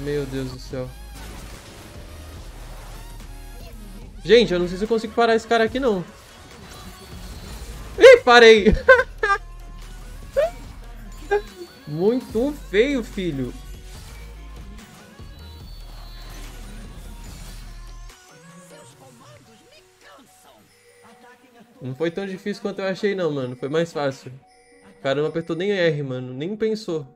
Meu Deus do céu. Gente, eu não sei se eu consigo parar esse cara aqui, não. Ih, parei! Muito feio, filho. Não foi tão difícil quanto eu achei não, mano. Foi mais fácil. O cara não apertou nem R, mano. Nem pensou.